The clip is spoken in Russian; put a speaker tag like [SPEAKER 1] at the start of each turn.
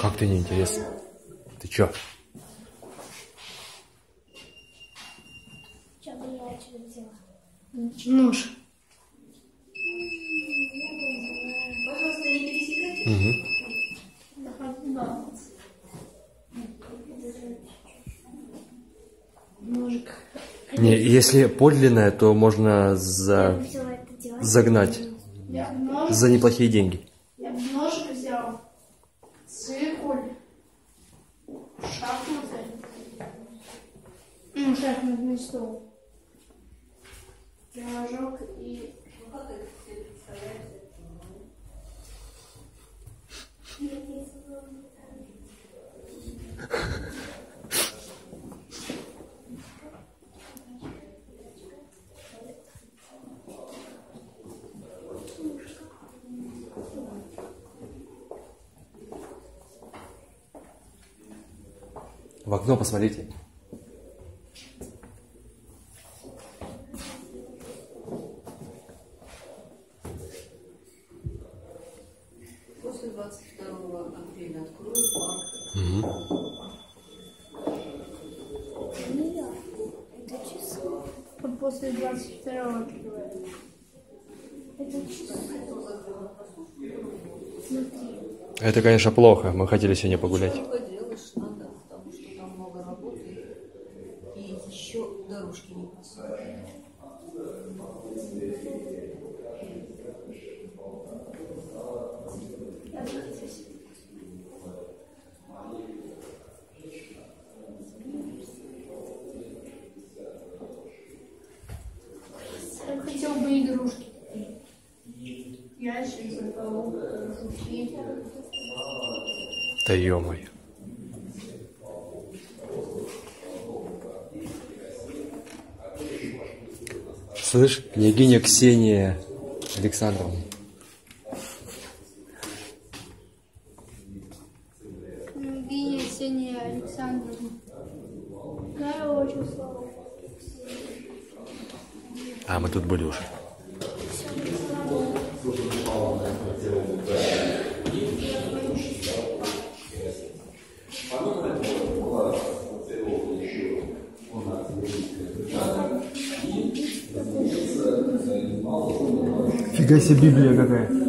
[SPEAKER 1] Как ты неинтересно? Ты чё?
[SPEAKER 2] Взяла?
[SPEAKER 3] Нож.
[SPEAKER 4] Пожалуйста, не пересекайте.
[SPEAKER 1] Угу. Не, если подлинная, то можно за... загнать за неплохие деньги.
[SPEAKER 3] Ну, шахматный стол. Пирожок и...
[SPEAKER 1] В окно посмотрите.
[SPEAKER 4] После 22 апреля открою парк.
[SPEAKER 2] Мия, это часы.
[SPEAKER 3] После 22 открываю.
[SPEAKER 2] Это часы.
[SPEAKER 1] Это, конечно, плохо. Мы хотели сегодня погулять.
[SPEAKER 4] Много делаешь надо, потому что там много работы. И еще дорожки не посмотрели.
[SPEAKER 3] Хотел бы игрушки. Ящик, заколок, жуки.
[SPEAKER 1] Да ё-моё. Слышь, княгиня Ксения Александровна.
[SPEAKER 3] Княгиня Ксения Александровна. Короче, слава
[SPEAKER 1] А, мы тут были уже. Фига себе Библия какая.